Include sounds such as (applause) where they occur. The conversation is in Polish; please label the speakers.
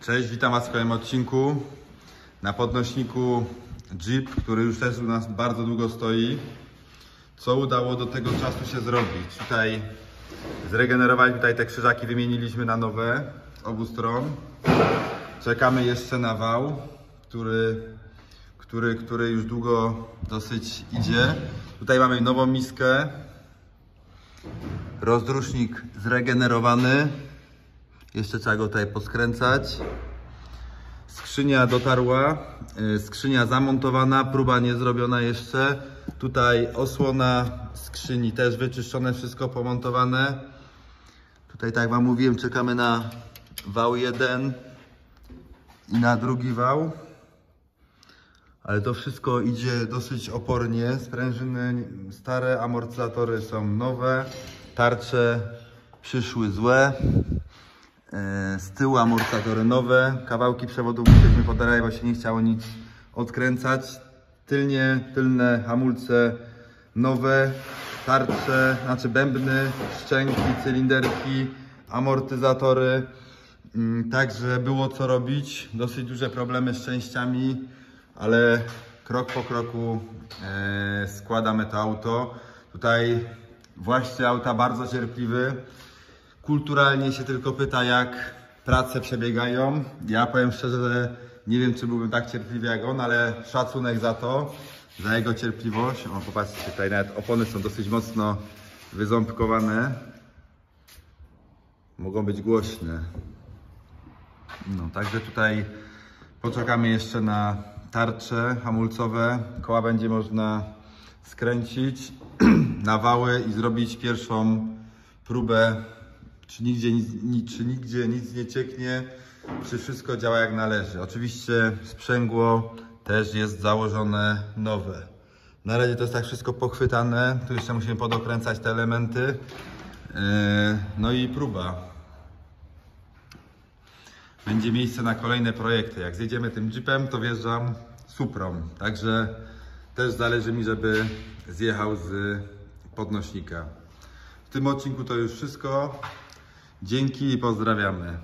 Speaker 1: Cześć, witam Was w kolejnym odcinku. Na podnośniku Jeep, który już też u nas bardzo długo stoi. Co udało do tego czasu się zrobić? Tutaj zregenerowaliśmy tutaj te krzyżaki, wymieniliśmy na nowe z obu stron. Czekamy jeszcze na wał, który, który, który już długo dosyć idzie. Tutaj mamy nową miskę. Rozdrusznik zregenerowany. Jeszcze trzeba go tutaj poskręcać. Skrzynia dotarła, y, skrzynia zamontowana, próba nie zrobiona jeszcze. Tutaj osłona skrzyni też wyczyszczone, wszystko pomontowane. Tutaj tak jak Wam mówiłem, czekamy na wał jeden i na drugi wał. Ale to wszystko idzie dosyć opornie. Sprężyny stare, amortyzatory są nowe, tarcze przyszły złe. E, Z tyłu amortyzatory nowe, kawałki przewodów musieliśmy poderać, bo się nie chciało nic odkręcać. Tylnie, tylne hamulce nowe, tarcze, znaczy bębny, szczęki, cylinderki, amortyzatory. Mm, Także było co robić. Dosyć duże problemy z częściami, ale krok po kroku e, składamy to auto. Tutaj właściciel auta bardzo cierpliwy kulturalnie się tylko pyta, jak prace przebiegają. Ja powiem szczerze, że nie wiem, czy byłbym tak cierpliwy jak on, ale szacunek za to, za jego cierpliwość. O, popatrzcie, tutaj nawet opony są dosyć mocno wyząbkowane. Mogą być głośne. No, także tutaj poczekamy jeszcze na tarcze hamulcowe. Koła będzie można skręcić (clears throat) na wały i zrobić pierwszą próbę czy nigdzie, nic, ni- czy nigdzie nic nie cieknie, czy wszystko działa jak należy. Oczywiście sprzęgło też jest założone nowe. Na razie to jest tak wszystko pochwytane, tu jeszcze musimy podokręcać te elementy. Yy, No i próba. Będzie miejsce na kolejne projekty. Jak zjedziemy tym jeepem, to wjeżdżam Suprą. Także też zależy mi, żeby zjechał z podnośnika. W tym odcinku to już wszystko. Dzięki i pozdrawiamy.